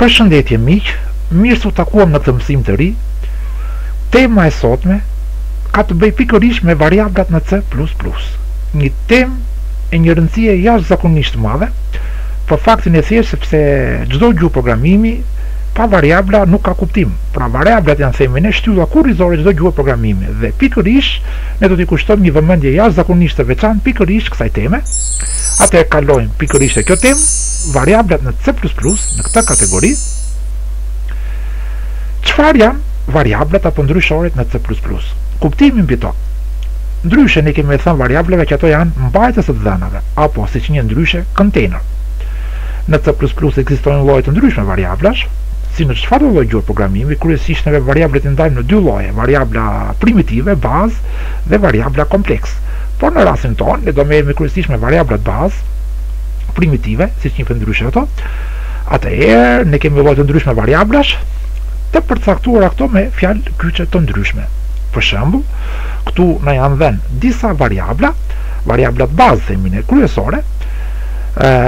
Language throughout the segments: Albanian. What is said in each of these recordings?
Përshëndetje miq, mirë se u takuam në këtë mësim të ri. Tema e sotme ka të bëjë pikërisht me variablat në C++. Një temë e një rëndësie jashtëzakonisht të madhe, për faktin e thjeshtë sepse çdo gjuhë programimi pa variabla nuk ka kuptim. Pra variablat janë themi ne shtylla kurrizore e çdo gjuhe programimi dhe pikërisht ne do t'i kushtojmë një vëmendje jashtëzakonisht të veçantë pikërisht kësaj teme, atëherë kalojmë pikërisht te kjo temë, variablat në C++, në këtë kategori. Çfarë janë variablat apo ndryshoret në C++? Kuptimi mbi to. Ndryshe ne kemi thënë variablave që ato janë mbajtës të dhënave, apo siç njihen ndryshe, kontejner. Në C++ ekzistojnë lloje të ndryshme variablash, Si në çfarëdo lloj gjuhë programimi, kryesisht neve variablat i ndajmë në dy lloje, variabla primitive, bazë, dhe variabla kompleks. Por në rastin tonë, ne do merremi kryesisht me variablat bazë, primitive, siç njihen ndryshe ato. Atëherë, ne kemi lloje të ndryshme variablash, të përcaktuara këto me fjalë kyçe të ndryshme. Për shembull, këtu na janë dhënë disa variabla, variablat bazë themi ne kryesore,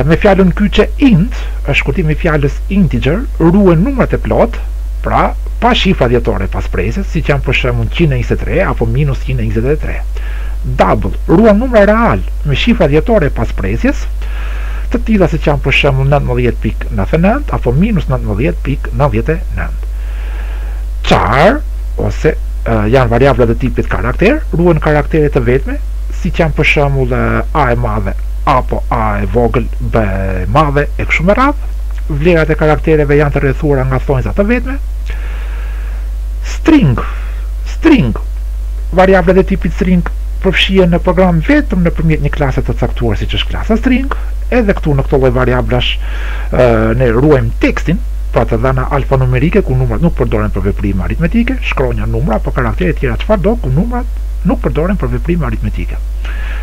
me fjalën kyçe int, është shkurtim i fjalës integer, ruan numrat e plotë, pra pa shifra dhjetore pas presjes, siç janë për shembull njëqind e njëzet e tre apo minus njëqind e njëzet e tre. Double, ruan numra realë me shifra dhjetore pas presjes, të tilla siç janë për shembull nëntëmbëdhjetë pikë nëntëdhjetë e nëntë apo minus nëntëmbëdhjetë pikë nëntëdhjetë e nëntë. Char ose janë variabla të tipit karakter, ruan karaktere të vetme, siç janë për shembull a e madhe apo a e vogël b e madhe e kështu me radhë, vlerat e karaktereve janë të rrethuara nga thonjza të vetme. String, string, variablat e tipit string përfshihen në program vetëm nëpërmjet një klase të caktuar siç është klasa string, edhe këtu në këto lloj variablash ne ruajmë tekstin, pra të dhëna alfanumerike ku numrat nuk përdoren për veprime aritmetike, shkronja, numra apo karaktere të tjera çfarëdo ku numrat nuk përdoren për veprime aritmetike.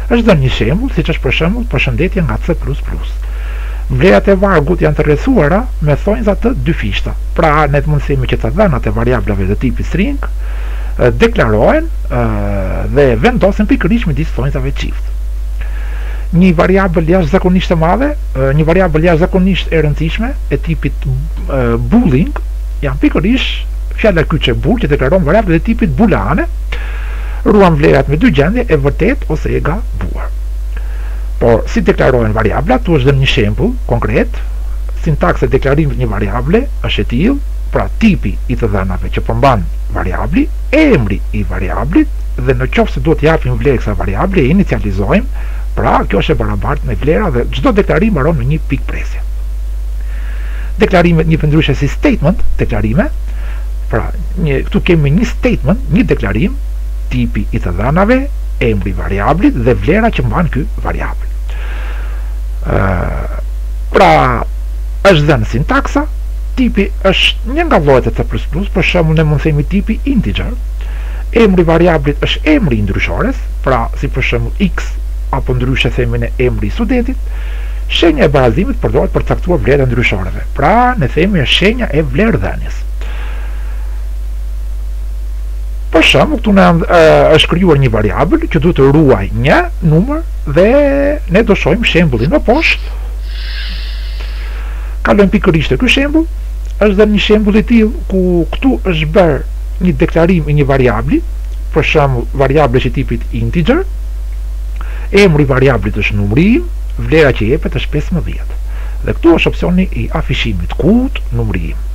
Është dhënë një shembull, siç është për shembull përshëndetja nga C++. Vlerat e vargut janë të rrethuara me thonjza të dyfishta. Pra, ne të mundësimi që të dhënat e variablave të tipit string deklarohen dhe vendosen pikërisht midis thonjzave çift. Një variabël jashtëzakonisht e madhe, një variabël jashtëzakonisht e rëndësishme e tipit boolean janë pikërisht fjala kyçe bool që deklaron variablat e tipit booleane Ruan vlerat me dy gjendje, e vërtetë ose e gabuar. Por, si deklarohen variablat, këtu është dhënë një shembull konkret, Sintaksa e deklarimit të një variable është e tillë, pra tipi i të dhënave që përmban variabli, emri i variablit dhe në qoftë se duhet t'i japim vlerë kësaj variable e inicializojmë, pra kjo është e barabartë me vlera dhe çdo deklarim mbaron me një pikëpresje. Deklarimet njihen ndryshe si statement, deklarime, Pra, një, këtu kemi një statement, një deklarim, tipi i të dhënave, emri i variablit dhe vlera që mban ky variabël. Ë pra është dhënë sintaksa, tipi është një nga llojet e C++, për shembull ne mund të themi tipi integer. Emri i variablit është emri i ndryshores, pra si për shembull x apo ndryshe themi ne emri i studentit. Shenja e barazimit përdoret për të caktuar vlerën e ndryshoreve. Pra, ne themi është shenja e vlerë Për shembull, këtu na është krijuar një variabël që duhet të ruaj një numër dhe ne do shohim shembullin më poshtë. Kalojmë pikërisht te ky shembull. Është dhënë një shembull i tillë ku këtu është bërë një deklarim i një variabli, për shembull, variabli i tipit integer. Emri i variablit është numri im, vlera që jepet është 15. dhe këtu është opsioni i afishimit cout numri im.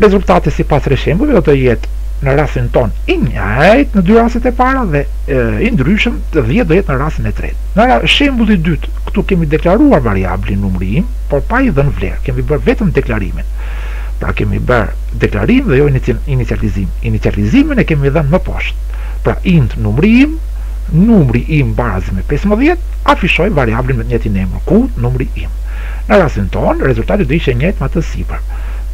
Rezultati sipas tre shembujve do të jetë në rastin tonë i njëjtë në dy rastet e para dhe e, i ndryshëm 10 do jetë në rastin e tretë. Në shembulli i dytë, këtu kemi deklaruar variablin numri im, por pa i dhënë vlerë, kemi bërë vetëm deklarimin. Pra kemi bërë deklarim dhe jo inicializim. Inicializimin e kemi dhënë më poshtë. Pra int numri im numri im baras me 15, afishoj variablin me të njëjtin emër, cout numri im. Në rastin tonë, rezultati do ishte i njëjtë me atë sipër,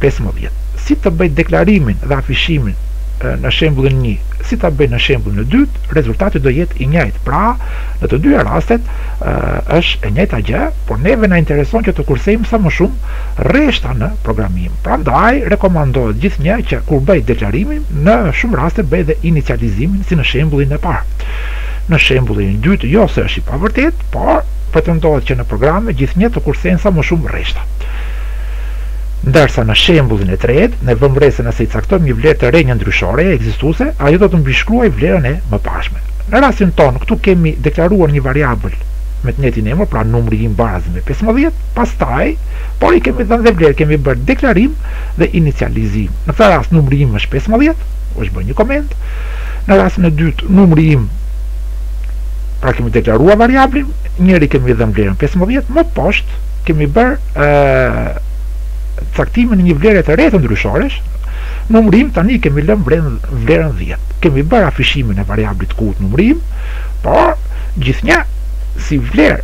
15. Si të bëj deklarimin dhe afishimin në shembullin një, si ta bëj në shembullin e dytë, rezultati do jetë i njëjtë. Pra, në të dyja rastet është e njëjta gjë, por neve na intereson që të kursejmë sa më shumë rreshta në programim. Prandaj rekomandohet gjithnjë që kur bëj deklarimin, në shumë raste bëj dhe inicializimin si në shembullin e parë. Në shembullin e dytë jo se është i pavërtetë, por pretendohet që në programe gjithnjë të kursejmë sa më shumë rreshta. Ndërsa në shembullin e tretë, ne vëmë re se nëse i caktojmë një vlerë të re një ndryshoreje ekzistuese, ajo do të mbishkruajë vlerën e mëparshme. Në rastin tonë, këtu kemi deklaruar një variabël me të njëjtin emër, pra numri im baras me pesëmbëdhjetë, Pastaj, por i kemi dhënë dhe vlerë, kemi bërë deklarim dhe inicializim. Në këtë rast numriIm është 15, është bërë një koment. Në rastin e dytë, numriIm pra kemi deklaruar variablin, njëri kemi dhënë vlerën 15, më poshtë kemi bërë ë caktimin e një vlere të re të ndryshores, numriIm tani i kemi lënë vlerën vlerën 10. Kemi bërë afishimin e variablit cout numriIm, por gjithnjë si vlerë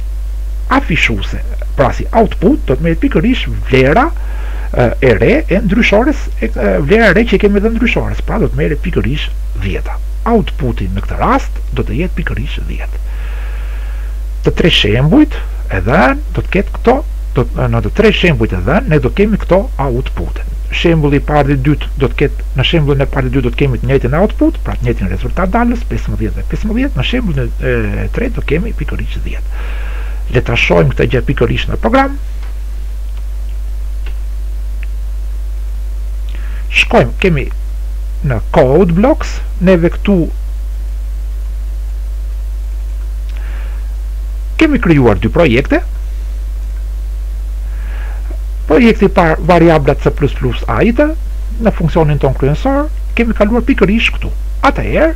afishuese, pra si output do të merret pikërisht vlera e re e ndryshores, vlera e re që i kemi dhënë ndryshores, pra do të merret pikërisht 10. Outputi në këtë rast do të jetë pikërisht 10. Të tre shembujt e dhënë do të ketë këto do të, në të tre shembujt e dhënë ne do kemi këto outpute. Shembulli i parë dhe i dytë do të ketë Në shembullin e parë dhe të dytë do të kemi të njëjtin output, pra të njëjtin rezultat dalës, pesëmbëdhjetë dhe pesëmbëdhjetë, në shembullin e tretë do kemi pikërisht dhjetë. Le ta shohim këtë gjë pikërisht në program. Shkojmë, kemi në code blocks, neve këtu kemi krijuar dy projekte. Projekti i parë variabla C++ a i të, në funksionin tonë kryesor, kemi kaluar pikërisht këtu. Atëherë,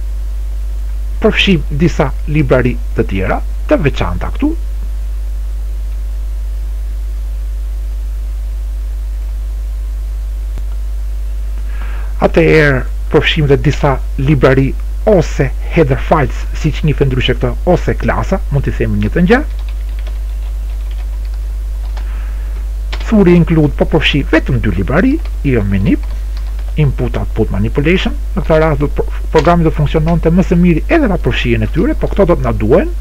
përfshijmë disa librari të tjera, të veçanta këtu. Atëherë, përfshijmë dhe disa librari ose header files, siç njihen ndryshe këto, ose klasa, mund të themi një të tillë gjë. Thurje include po përfshij vetëm dy librari, iomanip, Input Output Manipulation, në këtë rast do të programi do të funksiononte më së miri edhe pa përfshirjen e tyre, por këto do të na duhen.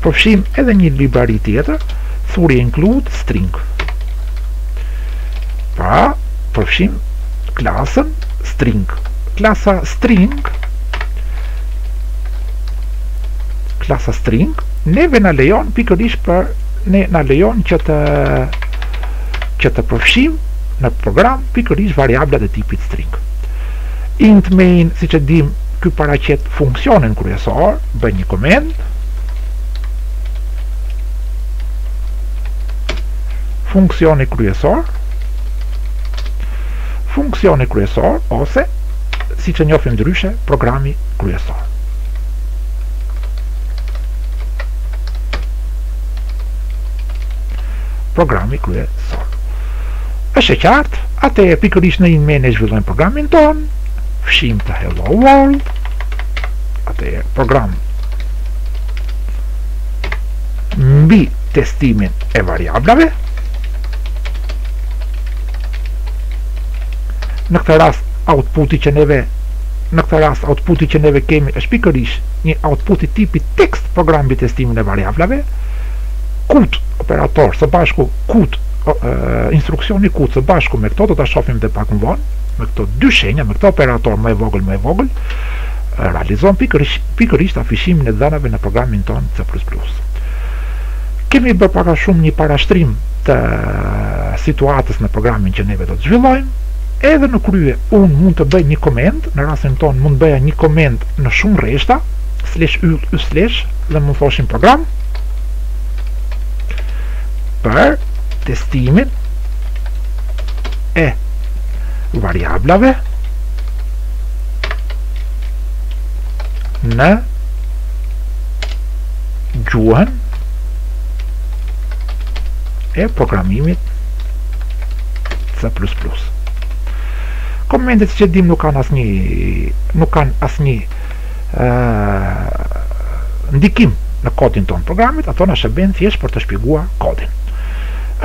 Përfshijmë edhe një librari tjetër, thurje include string. Pra, përfshijmë klasën string. Klasa string klasa string neve na lejon pikërisht për ne na lejon që të që të përfshijmë në program pikërisht variablat e tipit string. Int main, siç e dimë, ky paraqet funksionin kryesor, bëj një koment. Funksioni kryesor funksioni kryesor ose siç e njofim ndryshe programi kryesor. Programi kryesor. Është e qartë? Atëherë pikërisht në main e zhvillojmë programin tonë, fshijmë hello world, atëherë program mbi testimin e variablave. Në këtë rast outputi që neve në këtë rast outputi që neve kemi është pikërisht një outputi tipi tekst program mbi testimin e variablave. Cout, operator, së bashku, cout, instruksioni cout, së bashku me këto do ta shofim dhe pak më vonë, me këto dy shenja, me këto operator më e vogël, më e vogël, realizon pikërisht afishimin e të dhënave në programin tonë C++. Kemi bërë pak a shumë një parashtrim të situatës në programin që neve do të zhvillojmë, edhe në krye unë mund të bëj një koment, në rastin tonë mund të bëja një koment në shumë rreshta, slash yll, yll slash, dhe mund të thoshim program, për testimin e variablave në gjuhën e programimit C++. Komentet që dimë nuk kanë asnjë nuk kanë asnjë ndikim në kodin tonë programit, ato na shërbejnë thjesht për të shpjeguar kodin.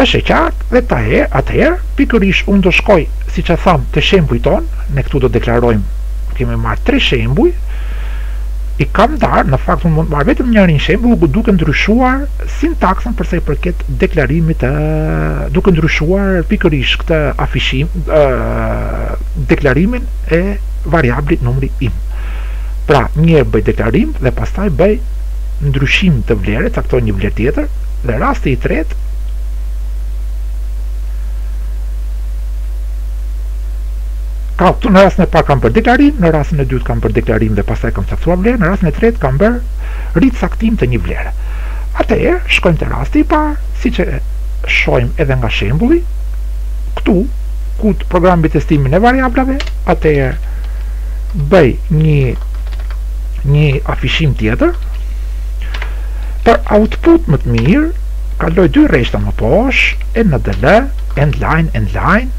Është e qartë dhe atëherë pikërisht unë do shkoj, siç e thamë, te shembujt tonë, ne këtu do deklarojmë kemi marrë tre shembuj, i kam ndarë, në fakt unë mund të marr vetëm njërin shembull duke ndryshuar sintaksën për sa i përket deklarimit të duke ndryshuar pikërisht këtë afishim deklarimin e variablit numri im. Pra, një herë bëj deklarim dhe pastaj bëj ndryshim të vlerës, caktoj një vlerë tjetër dhe rasti i tretë Ka, këtu në rastin e parë kam bërë deklarim, në rastin e dytë kam bërë deklarim dhe pastaj kam caktuar vlerë, në rastin e tretë kam bërë ricaktim të një vlere. Atëherë, shkojmë te rasti i parë, siç e shohim edhe nga shembulli, këtu cout program mbi testimin e variablave, atëherë bëj një një afishim tjetër për output më të mirë, kaloj dy rreshta më poshtë, endl, end line, end line,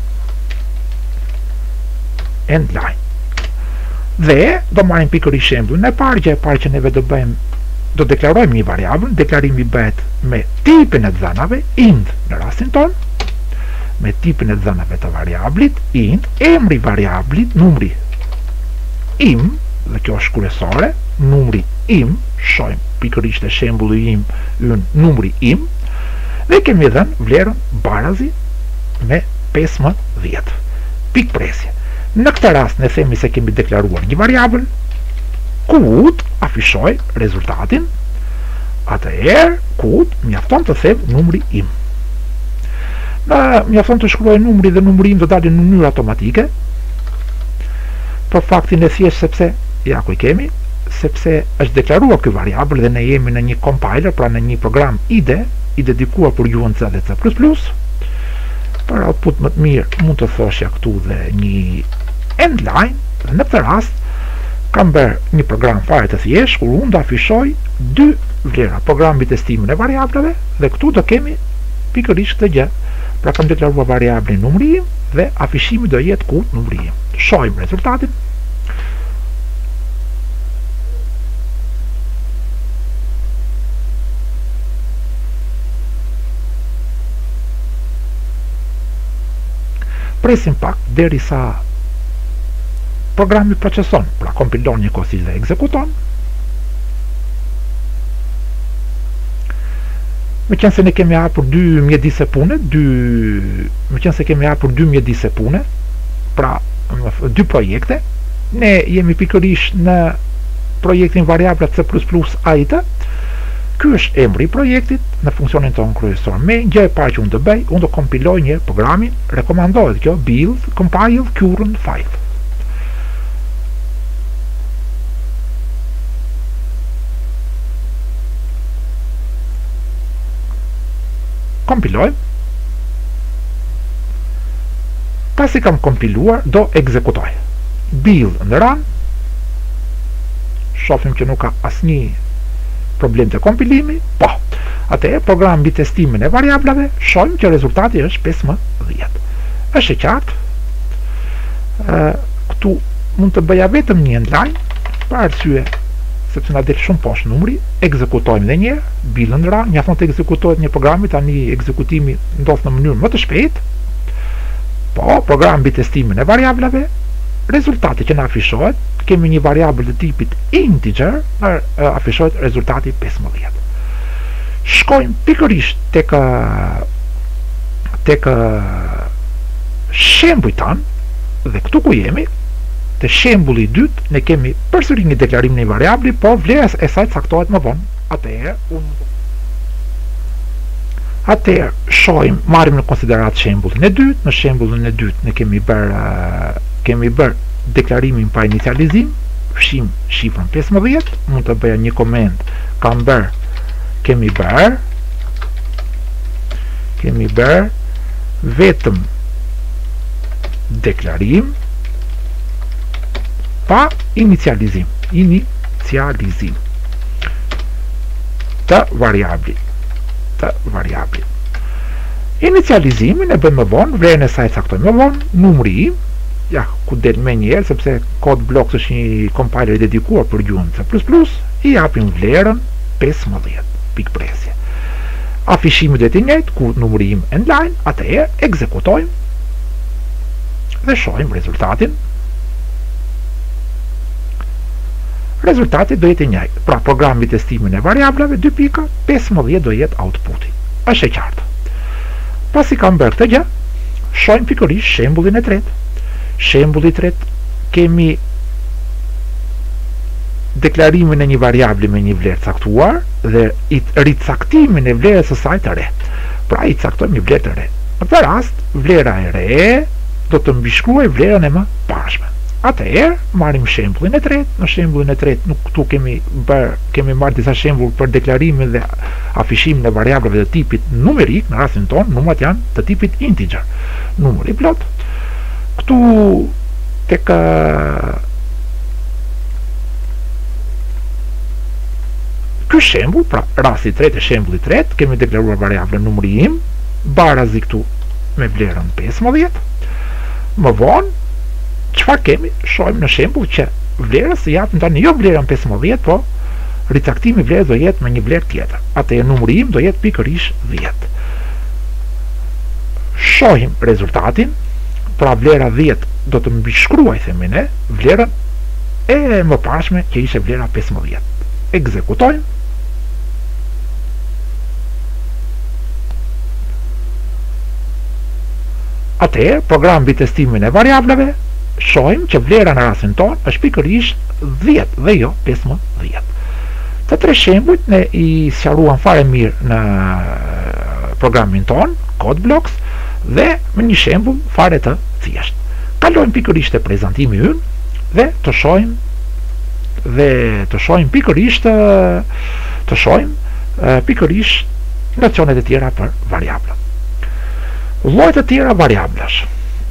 end line. Dhe do marrim pikërisht shembullin e parë, gjëja e parë që neve do bëjmë do deklarojmë një variabël, deklarimi bëhet me tipin e të dhënave, int në rastin tonë, me tipin e të dhënave të variablit int emri i variablit numri im dhe kjo është kryesore numri im shohim pikërisht te shembulli im yn numri im dhe kemi dhënë vlerën barazi me 15 pikëpresje në këtë rast ne themi se kemi deklaruar një variabël cout afishoj rezultatin atëherë cout mjafton të them numri im Na mjafton të shkruaj numrin dhe numri im do dalin në mënyrë automatike. Për faktin e thjeshtë sepse ja ku i kemi, sepse është deklaruar ky variabël dhe ne jemi në një compiler, pra në një program IDE i dedikuar për gjuhën C dhe C++. Për output më të mirë mund të thoshja këtu dhe një end line dhe në këtë rast kam bërë një program fare të thjeshtë kur unë do afishoj dy vlera, program mbi testimin e variablave dhe këtu do kemi pikërisht këtë gjë pra kam deklaruar variablin numri im dhe afishimi do jetë cout numri im shohim rezultatin presim pak derisa programi proceson, pra kompilon njëkohësisht dhe ekzekuton, meqenëse ne kemi hapur dy mjedise pune, dy meqenëse kemi hapur dy mjedise pune, pra dy projekte, ne jemi pikërisht në projektin variabla C++ AIT. Ky është emri i projektit në funksionin tonë kryesor. Gjëja e parë që unë do bëj, unë do kompiloj një programin, rekomandohet kjo build compile current file. Kompilojmë. Pasi kam kompiluar, do ekzekutoj. Build and run. Shofim që nuk ka asnjë problem te kompilimi. Po. Atëherë program mbi testimin e variablave, shohim që rezultati është 15. është e qartë. Këtu mund të bëja vetëm një endline, për arsye sepse na del shumë poshtë numri, ekzekutojmë edhe një, build and run, mjafton të ekzekutohet njëherë programi tani ekzekutimi ndodh në mënyrë më të shpejtë, po, program mbi testimin e variablave, rezultati që na afishohet, kemi një variabl të tipit integer, na afishohet rezultati 15. Shkojmë pikërisht tek tek shembujt tanë dhe këtu ku jemi, te shembulli i dytë, Ne kemi përsëri një deklarim variabli, por vlera e saj caktohet më vonë. Atëherë, unë Atëherë, shohim, marrim në konsideratë shembullin e dytë, në shembullin e dytë ne kemi bërë kemi bërë deklarimin pa inicializim, fshim shifrën 15, mund të bëja një koment, kam bërë, kemi bërë, kemi bërë vetëm deklarim, pa inicializim inicializim të variabli të variabli inicializimin e bëjmë më vonë vlerën e saj caktojmë më vonë numri im ja ku del menjëherë sepse Code Blocks është një kompajler i dedikuar për gjuhën C++ i japim vlerën 15 pikëpresje afishimi do jetë i njëjtë ku numri im e në lajnë atëherë ekzekutojmë dhe shohim rezultatin rezultati do jetë i njëjtë pra program mbi testimin e variablave 2 pika 15 do jetë outputi është e qartë pasi kam bërë këtë gjë shohim pikërisht shembullin e tretë shembulli i tretë kemi deklarimin e një variabli me një vlerë të caktuar dhe ricaktimin e vlerës së saj të re pra i caktojmë një vlerë të re Në këtë rast, vlera e re do të mbishkruajë vlerën e mëparshme. Atëherë, marrim shembullin e tretë, në shembullin e tretë nuk këtu kemi bërë kemi marrë disa shembuj për deklarimin dhe afishimin e variableve të tipit numerik, në rastin tonë numrat janë të tipit integer, numër i plotë. Këtu tek ky shembull, pra rasti i tretë, shembulli i tretë, kemi deklaruar variablën numri im, barazim këtu me vlerën 15, më vonë, çfarë kemi, shohim në shembul që vlerës i japim tani jo vlerën 15, po ricaktimi i vlerës do jetë me një vlerë tjetër, atëherë numri im do jetë pikërisht 10. Shohim rezultatin, pra vlera 10 do të mbishkruajë, themi ne, vlerën e mëparshme që ishte vlera 15. Ekzekutojmë, Atëherë, program mbi testimin e variablave, shohim që vlera në rastin tonë është pikërisht 10 dhe jo 15. Të tre shembujt ne i sqaruam fare mirë në programin tonë, Code Blocks, dhe me një shembull fare të thjeshtë. Kalojmë pikërisht te prezantimi ynë dhe të shohim dhe të shohim pikërisht të shohim pikërisht Nocionet e tjera për variabla. Lloje të tjera variablash.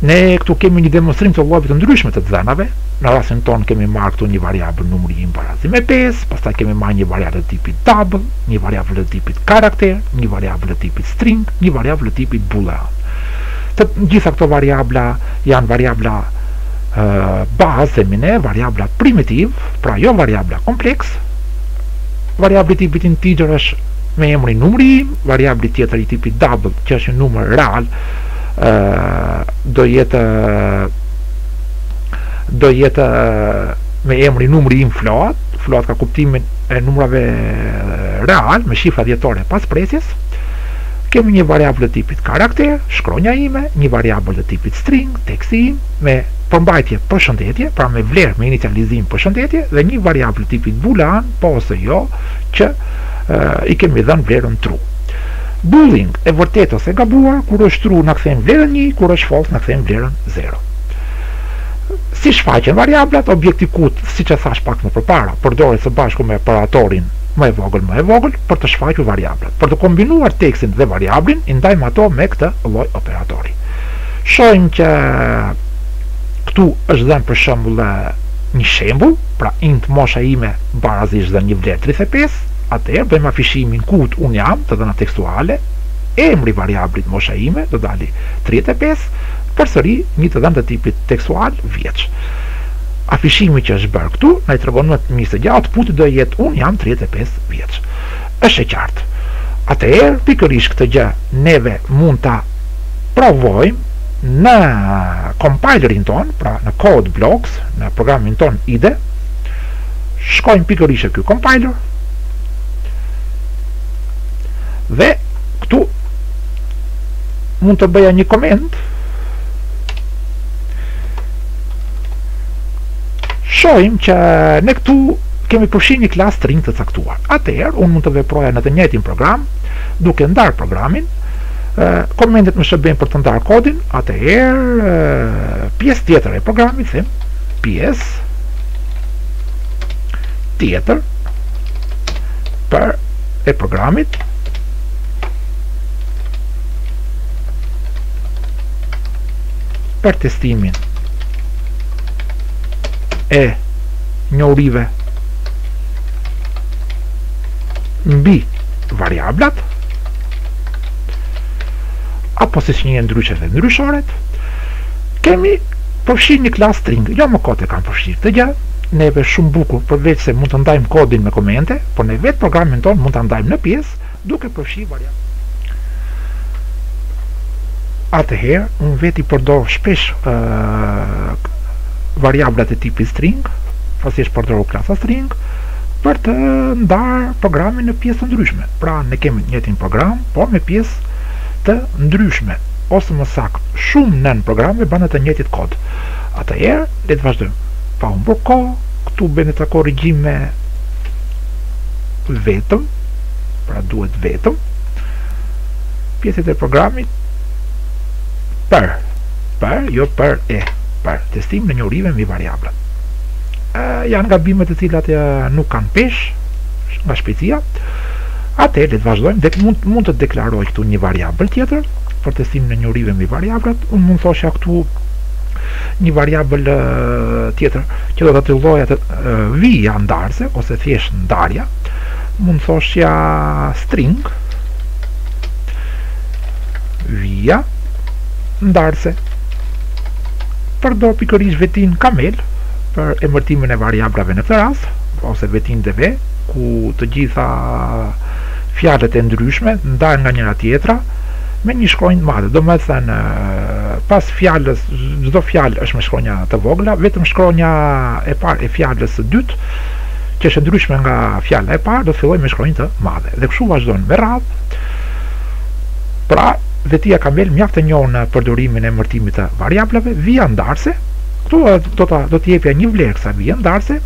Ne këtu kemi një demonstrim të llojeve të ndryshme të të dhënave. Në rastin tonë kemi marrë këtu një variabël numri im baraz me 5, pastaj kemi marrë një variabël të tipit double, një variabël të tipit karakter, një variabël të tipit string, një variabël të tipit boolean. Të gjitha këto variabla janë variabla bazë domethënë, variabla primitivë, pra jo variabla kompleksë, variabli tipit integer është me emrin numri im, variabli tjetër i tipit double që është një numër real do jetë do jetë me emrin numri im float, float ka kuptimin e numrave real me shifra dhjetore pas presjes. Kemi një variabël të tipit karakter, shkronja ime, një variabël të tipit string, teksti im me përmbajtje përshëndetje, pra me vlerë me inicializim përshëndetje dhe një variabël të tipit boolean, po ose jo, që i kemi dhënë vlerën true. Boolean e vërtetë ose e gabuar, kur është true na kthen vlerën një, kur është false na kthen vlerën zero. Si shfaqen variablat, objekti cout, siç e thashë pak më përpara, përdoret së bashku me operatorin më e vogël më e vogël për të shfaqur variablat. Për të kombinuar tekstin dhe variablin, i ndajmë ato me këtë lloj operatori. Shohim që këtu është dhënë për shembull Një shembull, pra int mosha ime baraz është dhe një vlerë tridhjetë e pesë, atëherë bëjmë afishimin cout unë jam të dhëna tekstuale, emri i variablit mosha ime do dalë tridhjetë e pesë, përsëri një të dhënë të tipit tekstual vjeç. Afishimi që është bërë këtu na i tregon më mirë se gjithë outputi do jetë unë jam tridhjetë e pesë vjeç. Është e qartë. Atëherë, pikërisht këtë gjë neve mund ta provojmë në compilerin tonë, pra në code blocks, në programin tonë IDE, shkojmë pikërisht te ky compiler, dhe këtu mund të bëja një koment, shohim që ne këtu kemi përfshirë një klasë string të caktuar. Atëherë, unë mund të veproja në të njëtin program, duke ndarë programin, komentet më shërbejnë për të ndarë kodin, atëherë pjesë tjetër e programit them, pjesë tjetër për e programit për testimin e njohurive mbi variablat apo siç njihen ndryshe dhe ndryshoret, kemi përfshirë një klasë string, jo më kot e kam përfshirë këtë gjë. Neve shumë bukur, përveç se mund të ndajmë kodin me komente, por ne vetë programin tonë mund ta ndajmë në pjesë, duke përfshirë variablat. Atëherë, unë vetë i përdor shpesh uh, variablat e tipit string, pasi është përdorur klasa string, për të ndarë programin në pjesë të ndryshme. Pra ne kemi të njëjtin program, por me pjesë të ndryshme, ose më saktë, shumë nënprograme brenda të njëjtit kod. Atëherë, le të vazhdojmë. Pa humbur kohë, këtu bëjmë disa korrigjime vetëm, pra duhet vetëm pjesët e programit për për, jo për e për testimin e njohurive mbi variablat. Janë gabime të cilat nuk kanë peshë, nga shpejtësia, atëherë le të vazhdojmë dhe mund mund të deklaroj këtu një variabël tjetër për testimin e njohurive mbi variablat. Unë mund të thoshja këtu një variabël tjetër që do ta titulloja vija ndarëse ose thjesht ndarja. Mund të thoshja string vija ndarëse përdor pikërisht vetinë kamel për emërtimin e variablave në këtë rast ose vetinë deve, ku të gjitha fjalët e ndryshme ndahen nga njëra-tjetra me një shkronjë të madhe. Domethënë, pas fjalës çdo fjalë është me shkronja të vogla, vetëm shkronja e parë e fjalës së dytë që është e ndryshme nga fjala e parë do të fillojë me shkronjë të madhe. Dhe kështu vazhdon me radhë. Pra, vetia kamel mjaft e njohur në përdorimin e emërtimit të variablave, vija ndarëse. Këtu do ta do t'i jepja një vlerë kësaj vije ndarëse.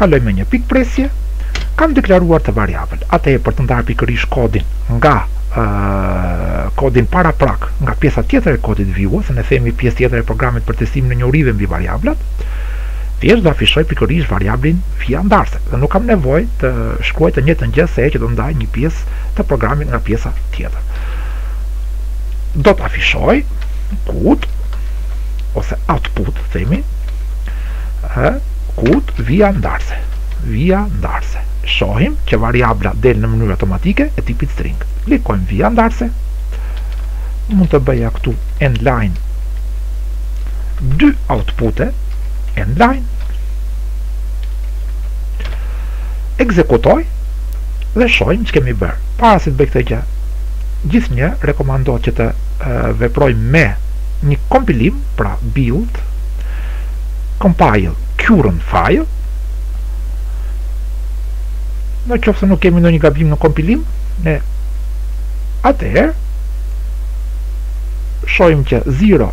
kaloj me një pikëpresje, kam deklaruar këtë variabël. Atëherë për të ndarë pikërisht kodin nga ë kodin paraprak, nga pjesa tjetër e kodit vijues, ose ne themi pjesë tjetër e programit për testimin e njohurive mbi variablat, thjesht do afishoj pikërisht variablin vija ndarëse dhe nuk kam nevojë të shkruaj të njëjtën gjë sa herë që do ndaj një pjesë të programit nga pjesa tjetër. Do të afishoj kut ose output themi, ë Kut vija ndarëse Vija ndarëse Shohim që variabla del në mënyrë automatike e tipit string. Klikojmë vija ndarëse. Mund të bëja këtu endline dy outpute endline. Ekzekutoj dhe shohim ç'kemi bërë. Para se të bëj këtë gjë, gjithnjë rekomandohet që të veprojmë me një kompilim, pra build, compile current file në qoftë se nuk kemi ndonjë gabim në kompilim ne atëherë shohim që zero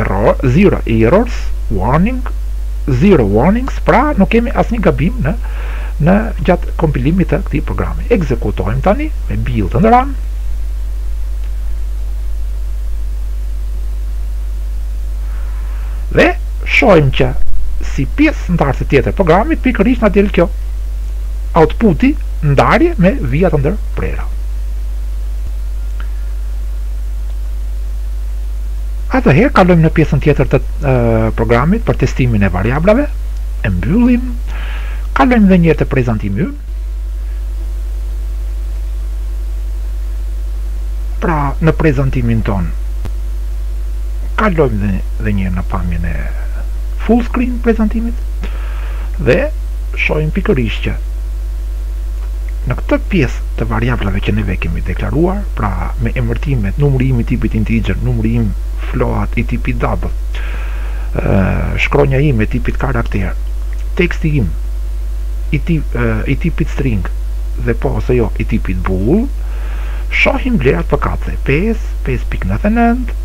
error zero errors warning zero warnings pra nuk kemi asnjë gabim në në gjatë kompilimit të këtij programi ekzekutojmë tani me build and run dhe shohim që si pjesë ndarëse tjetër e programit pikërisht na del kjo outputi ndarje me vija të ndërprera atëherë kalojmë në pjesën tjetër të programit për testimin e variablave e mbyllim kalojmë dhe njëherë te prezantim Pra, në prezantimin tonë, kalojmë dhe njëherë në pamjen e full screen prezantimit dhe shohim pikërisht që në këtë pjesë të variablave që neve kemi deklaruar, pra me emërtimet, numri im i tipit integer, numri im float i tipit double, shkronja ime e tipit karakter, teksti im i ti i tipit string dhe po ose jo i tipit bool, shohim vlerat përkatëse pesë, pesë pikë nëntëdhjetë e nëntë,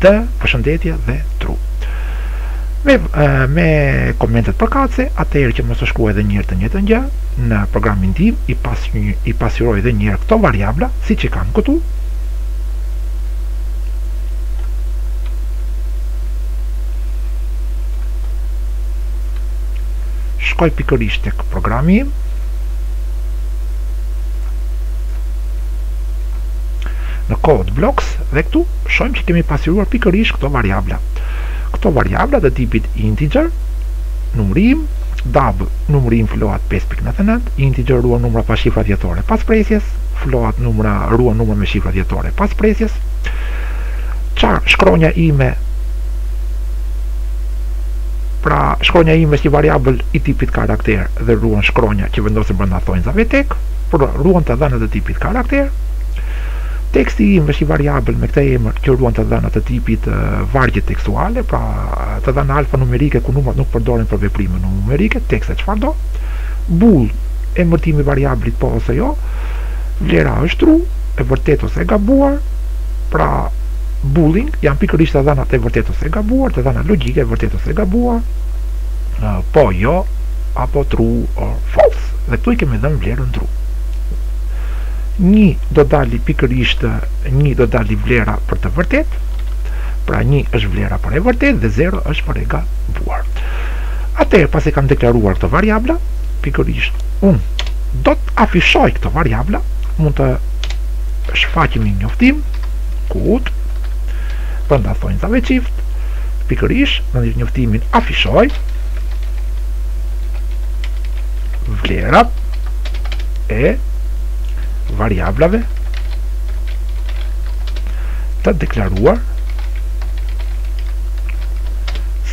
D, përshëndetje dhe true. Me, me komentet përkatëse, atëherë që mos të shkruaj edhe njëherë të njëjtën gjë, në programin tim i, pas, i pasqyroj dhe njëherë këto variabla, siç i kam këtu, shkoj pikërisht tek programi im në code blocks dhe këtu shohim që kemi pasqyruar pikërisht këto variabla këto variabla e tipit integer numri im dab numri im float 5.99 integer ruan numra pa shifra dhjetore pas presjes float numra ruan numra me shifra dhjetore pas presjes char shkronja ime Pra, shkronja ime është një variabël i tipit karakter dhe ruan shkronja që vendosen brenda thonjzave teke, pra ruan të dhëna të tipit karakter. Teksti im është një variabël me këtë emër që ruan të dhëna të tipit vargje tekstuale, pra të dhëna alfanumerike ku numrat nuk përdoren për veprime numerike, tekste çfarëdo. Bool, emërtimi i variablit po ose jo. Vlera është true, e vërtetë ose e gabuar. Pra, boolean janë pikërisht të dhëna e vërtetë ose e gabuar, të dhëna logjike e vërtetë ose e gabuar, po, jo, apo true or false. Dhe këtu i kemi dhënë vlerën true. Një do dali pikërisht një do dali vlera për të vërtetë, pra një është vlera për e vërtetë dhe zero është për e gabuar. Atëherë pasi kam deklaruar këto variabla, pikërisht unë do të afishoj këto variabla, mund të shfaqim një njoftim Cout, brenda thonjzave çift, pikërisht njoftimin afishoj vlerat e variablave të deklaruar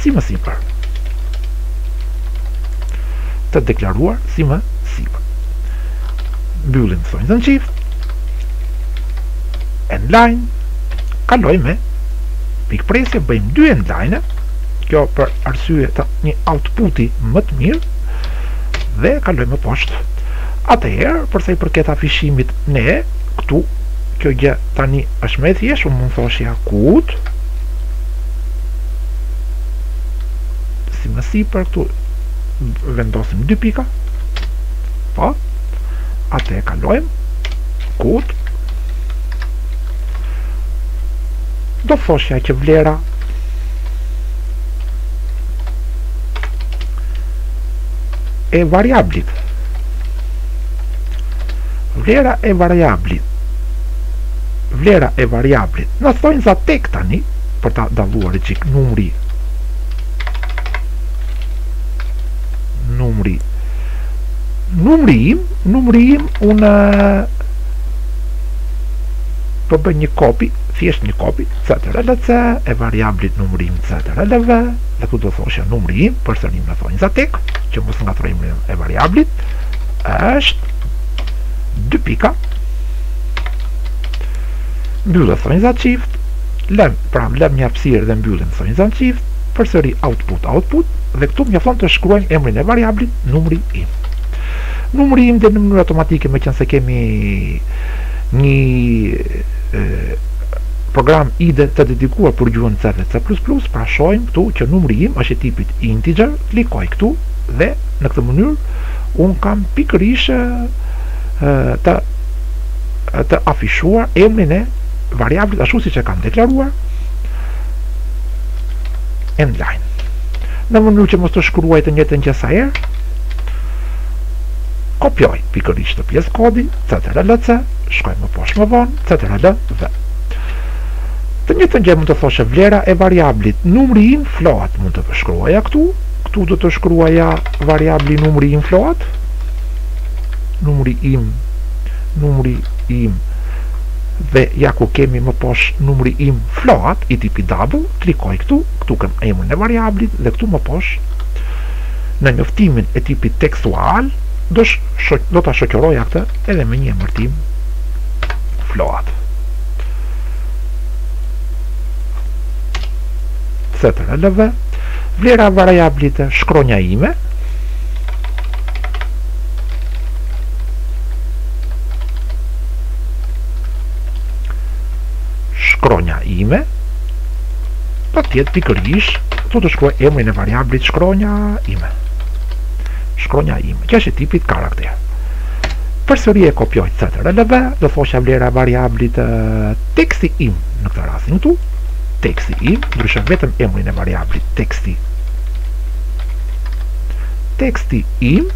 si më sipër. Të deklaruar si më sipër. Mbyllim thonjzën çift, endline kaloj me pikëpresje bëjmë dy endline kjo për arsye të një outputi më të mirë dhe kaloj më poshtë atëherë për sa i përket afishimit në këtu kjo gjë tani është më e thjeshtë unë mund thoshja cout si më sipër këtu vendosim dy pika po atë e kalojmë cout do thoshja që vlera e variablit vlera e variablit vlera e variablit në thonjëza tek tani për ta dalluar një çik numri numri numri im numri im unë po bëj një kopi, thjesht një kopi, ctrl C e variablit numri im ctrl V, dhe këtu do thosha numri im, përsëri në thonjëza tek, që mos ngatërrojmë me variablin, është dy pika, mbyllim thonjëza çift, lëmë, pra lëmë një hapësirë dhe mbyllim thonjëza çift, përsëri output, output, dhe këtu mjafton të shkruajmë emrin e variablit, numri im numri im dhe në mënyrë automatike meqenëse kemi një program IDE të dedikuar për gjuhën C C++ pra shohim këtu që numri im është i tipit integer, klikoj këtu dhe në këtë mënyrë unë kam pikërisht të afishuar emrin e variablit ashtu siç e kam deklaruar end line. në mënyrë që mos të shkruaj të njëjtën gjë sa herë. Kopjoj pikërisht këtë pjesë kodi, CTRL C, shkoj më poshtë më vonë, CTRL V. Të njëjtën gjë mund të thoshe vlera e variablit numri im float mund të shkruaja këtu, këtu do të shkruaja variabli numri im float numri im numri im dhe ja ku kemi më poshtë numri im float i tipit double klikoj këtu Këtu kam emrin e variablit dhe këtu më poshtë në njoftimin e tipit tekstual do do ta shoqëroja këtë edhe me një emërtim float. CTRL V vlera e variablit shkronja ime shkronja ime do të jetë pikërisht do të shkruaj emrin e variablit shkronja ime shkronja ime që është e tipit karakter përsëri e kopjoj ctrl v do thosha vlera e variablit teksti im në këtë rast këtu teksti im ndryshon vetëm emrin e variablit teksti teksti im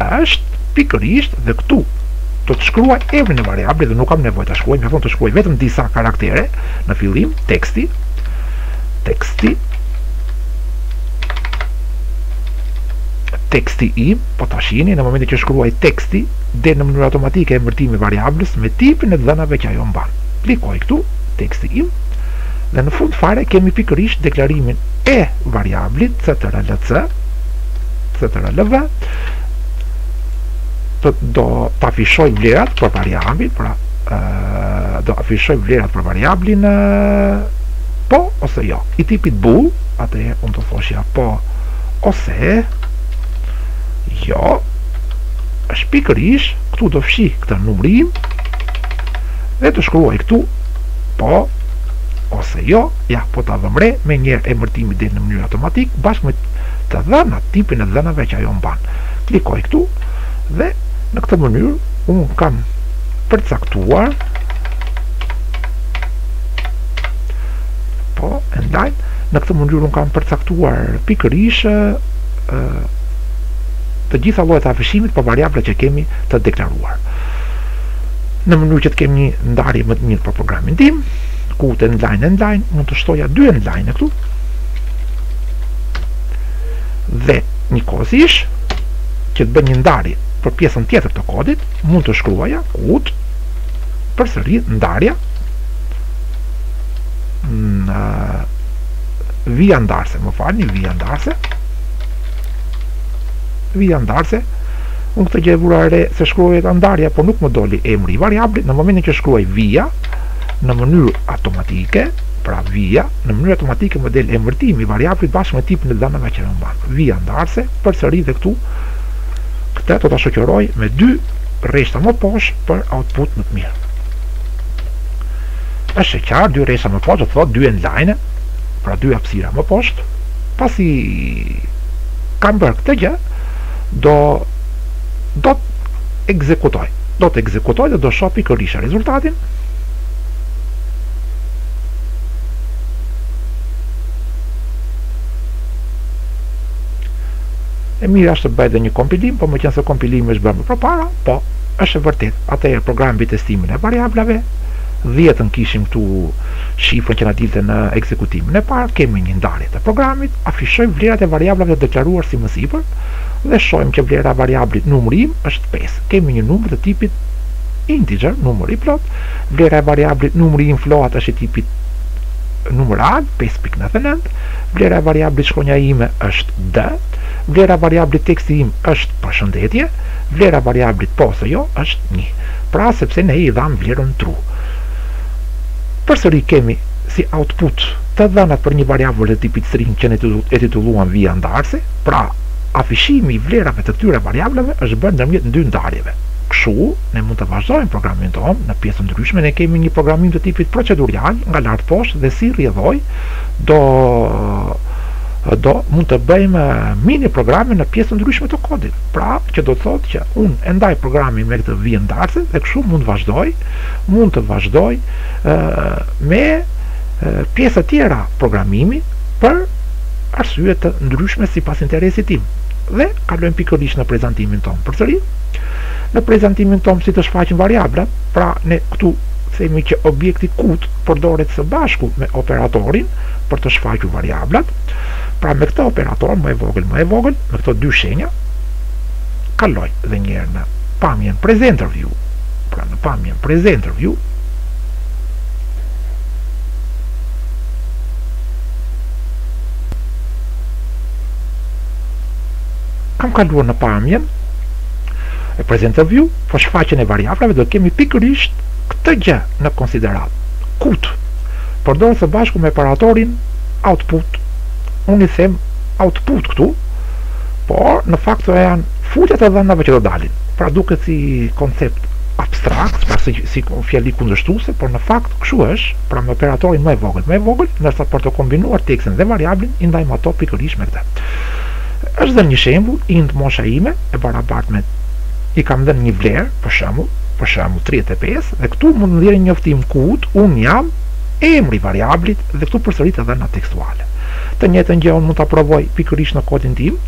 është pikërisht dhe këtu do të shkruaj emrin e variablit dhe nuk kam nevojë ta shkruaj, mjafton të shkruaj vetëm disa karaktere, Në fillim, teksti, teksti, teksti im, po ta shihni në momentin që shkruaj teksti, del në mënyrë automatike emërtimi i variablës me tipin e të dhënave që ajo mban. Klikoj këtu, teksti im, dhe në fund fare kemi pikërisht deklarimin e variablit ctrlc, ctrlv, të do të afishoj vlerat për variablin, pra do të afishoj vlerat për variablin po ose jo i tipit bool atë e unë të thoshja po ose jo është pikërisht këtu do fshij këtë numri im dhe do shkruaj këtu po ose jo ja po ta vëmre me njerë emërtimi del në mënyrë automatik bashkë me të dhëna tipin e dhënave që ajo mban klikoj këtu dhe në këtë mënyrë unë kam përcaktuar po endline në këtë mënyrë unë kam përcaktuar pikërisht të gjitha llojet e afishimit për variablat që kemi të deklaruar në mënyrë që të kem një ndarje më të mirë për programin tim këtu endline endline mund të shtoja dy endline këtu dhe një kozish që të bëj një ndarje për pjesën tjetër të kodit Mund të shkruaja cout përsëri ndarja në vija ndarëse, më falni, vija ndarëse. Vija ndarëse. Unë këtë gjë e vura re se shkruajta ndarja, por nuk më doli emri i variablit në momentin që shkruaj vija në mënyrë automatike, pra vija, në mënyrë automatike më del emërtimi i variablit bashkë me tipin e të dhënave që mban. Vija ndarëse, përsëri dhe këtu Këtë do ta shoqëroj me dy rreshta më poshtë për output më të mirë. Është e qartë, dy rreshta më poshtë do të thotë dy endline, pra dy hapësira më poshtë. Pasi kam bërë këtë gjë, do do të ekzekutoj. Do të ekzekutoj dhe do shoh pikërisht rezultatin. E mirë është të bëhet dhe një kompilim, po meqenëse kompilimi është bërë më përpara, po është e vërtetë. Atëherë program mbi testimin e variablave, dhjetën kishim këtu shifrën që na dilte në ekzekutimin e parë, kemi një ndarje të programit, afishojmë vlerat e variablave të deklaruar si më sipër dhe shohim që vlera e variablit numri im është 5. Kemi një numër të tipit integer, numër i plotë, vlera e variablit numri im float është i tipit numër real 5.99 Vlera e variablit shkronja ime është dë, vlera e variablit teksti im është përshëndetje, vlera e variablit po ose jo është një. Pra, sepse ne i dhamë vlerën true. Përsëri kemi si output të dhënat për një variabël të tipit string që ne e titulluam vija ndarëse, pra afishimi i vlerave të këtyre variablave është bërë ndërmjet dy ndarjeve. Kështu, ne mund të vazhdojmë programin tonë, në pjesë të ndryshme ne kemi një programim të tipit procedurial nga lart poshtë dhe si rrjedhojë, do do mund të bëjmë miniprograme në pjesë të ndryshme të kodit. Pra, që do të thotë që unë e ndaj programin me këtë vijë ndarëse dhe kështu mund të vazhdoj, mund të vazhdoj me pjesë të tjera programimi për arsye të ndryshme sipas interesit tim. Dhe kalojmë pikërisht në prezantimin tonë. Përsëri, në prezantimin tonë si të shfaqim variablat, pra ne këtu themi që objekti cout përdoret së bashku me operatorin për të shfaqur variablat, pra me këtë operator më e vogël më e vogël, me këto dy shenja, kaloj dhe një herë në pamjen presenter view, pra në pamjen presenter view, kam kaluar në pamjen presenter view, po shfaqjen e variablave do kemi pikërisht këtë gjë në konsideratë. Cout. Përdoret së bashku me operatorin output, unë i them output këtu, por në fakt këto janë futjet e dhënave që do dalin. Pra duket si koncept abstrakt, pra si, si fjali kundërshtuese, por në fakt kështu është, pra me operatorin më e vogël, më e vogël, ndërsa për të kombinuar tekstin dhe variablin i ndajmë ato pikërisht me këtë. Është dhënë një shembull, int mosha ime e barabartë me i kam dhënë një vlerë, për shembull, për shembull tridhjetë e pesë dhe këtu mund të nxjerr një njoftim cout unë jam, emri i variablit dhe këtu përsëri të dhëna tekstuale. Të njëjtën gjë unë mund ta provoj pikërisht në kodin tim.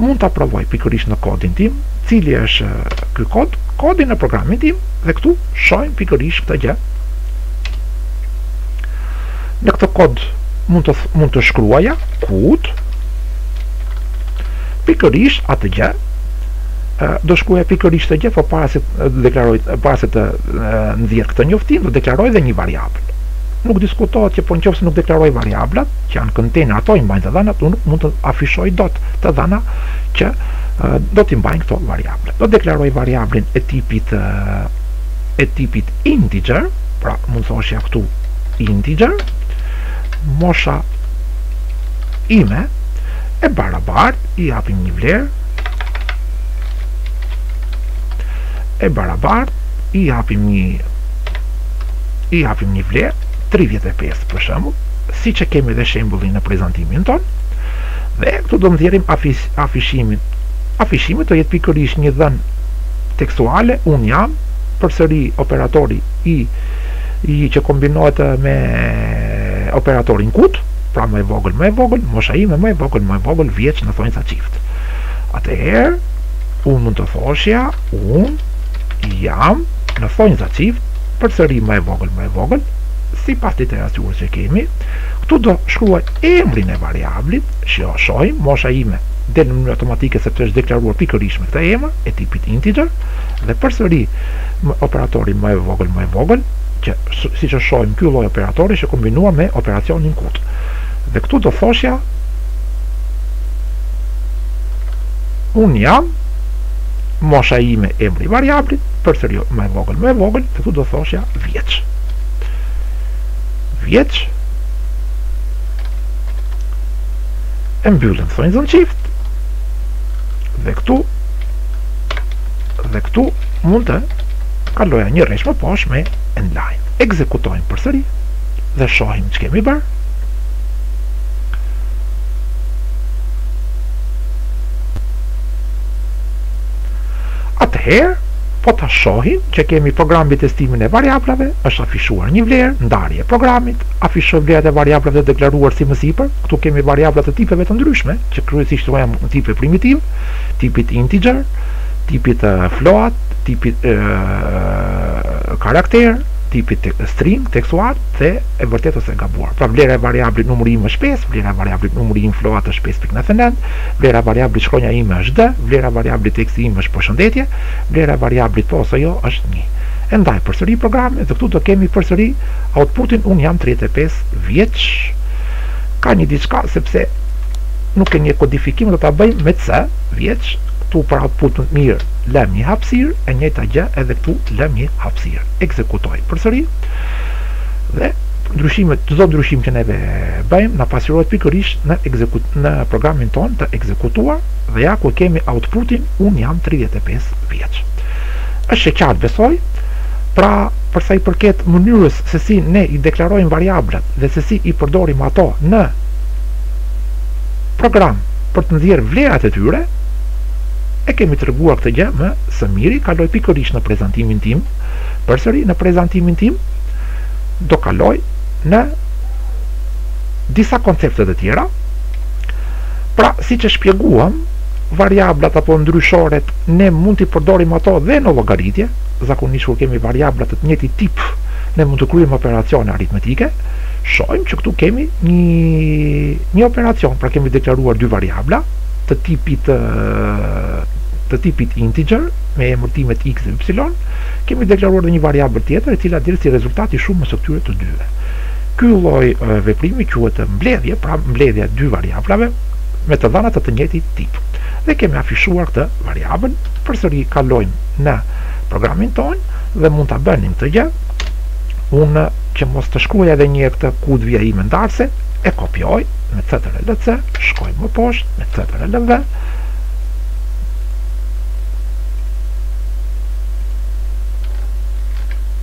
Mund ta provoj pikërisht në kodin tim, cili është ky kod, kodi në programin tim dhe këtu shohim pikërisht këtë gjë. Në këtë kod mund të mund të shkruaja cout pikërisht atë gjë do shkruaj pikërisht atë gjë, po para se të deklaroj, para se të nxjerr këtë njoftim, do deklaroj dhe një variabël. Nuk diskutohet që po në qoftë se nuk deklaroj variablat, që janë kontejner, ato i mbajnë të dhënat, unë nuk mund të afishoj dot të dhëna që do t'i mbajnë këto variabla. Do deklaroj variablin e tipit e tipit integer, pra mund të thoshja këtu integer, mosha ime, e barabartë i japim një vlerë e barabartë i japim një i japim një vlerë 35 për shembull, siç e kemi dhe shembullin në prezantimin tonë. Dhe këtu do nxjerrim afis, afishimin. Afishimi do jetë pikërisht një dhënë tekstuale, unë jam përsëri operatori i i që kombinohet me operatorin cout, pra më e vogël, më e vogël, mosha ime më e vogël, më e vogël, vjeç në thonjëza çift. Atëherë, unë mund të thoshja, unë jam në thonjëza çift, përsëri më e vogël, më e vogël, sipas detyrës që kemi, këtu do shkruaj emrin e variablit, siç e shohim, mosha ime del në mënyrë automatike sepse është deklaruar pikërisht me këtë emër e tipit integer dhe përsëri operatori më e vogël më e vogël që siç e shohim ky lloj operatori është i kombinuar me operacionin cout dhe këtu do thoshja unë jam mosha ime emri i variablit përsëri më e vogël më e vogël dhe këtu do thoshja vjeç vjeç e mbyllim thonjëzën çift dhe këtu dhe këtu mund të Kaloja një rresht më poshtë me endline. Ekzekutojmë përsëri dhe shohim ç'kemi bërë. Atëherë, po ta shohim që kemi program mbi testimin e variablave, është afishuar një vlerë, ndarje e programit, afishoj vlerat e variablave të deklaruar si më sipër, këtu kemi variabla të tipeve të ndryshme, që kryesisht janë tipe primitiv, tipit integer, tipit float, tipit karakter, tipit te, string tekstual dhe e vërtetë ose e gabuar. Pra vlera e variablit numri im është 5, vlera e variablit numri im float është 5.99, vlera e variablit shkronja ime është D, vlera e variablit teksti im është përshëndetje, vlera e variablit po ose jo është 1. E ndaj përsëri programin dhe këtu do kemi përsëri outputin unë jam 35 vjeç. Ka një diçka sepse nuk kemi një kodifikim do ta bëjmë me C vjeç, këtu për output më të mirë lëmë një hapësirë, e njëjta gjë edhe këtu lëmë një hapësirë, ekzekutoj përsëri dhe ndryshimet, çdo ndryshim që neve bëjmë na pasqyrohet pikërisht në ekzekut në programin tonë të ekzekutuar dhe ja ku kemi outputin unë jam 35 vjeç. Është e qartë besoj. Pra, për sa i përket mënyrës se si ne i deklarojmë variablat dhe se si i përdorim ato në program për të nxjerrë vlerat e tyre, E kemi treguar këtë gjë më së miri, kaloj pikërisht në prezantimin tim, përsëri në prezantimin tim, do kaloj në disa koncepte të tjera, pra siç e shpjeguam, variablat apo ndryshoret, ne mund t'i përdorim ato dhe në llogaritje, zakonisht kur kemi variabla të të njëjtit tip, ne mund të kryejmë operacione aritmetike, shohim që këtu kemi një, një operacion, pra kemi deklaruar dy variabla, të tipit të tipit integer me emërtimet x dhe y, kemi deklaruar dhe një variabël tjetër e cila del si rezultat i shumës së këtyre të dyve. Ky lloj veprimi quhet mbledhje, pra mbledhja e dy variablave me të dhëna të të njëjtit tip. Dhe kemi afishuar këtë variabël, përsëri kalojmë në programin tonë dhe mund ta bënim këtë gjë. Unë që mos të shkruaj edhe një herë këtë ku është vija ime ndarëse, e kopjoj me CTRL-C, shkojmë më poshtë me CTRL-V,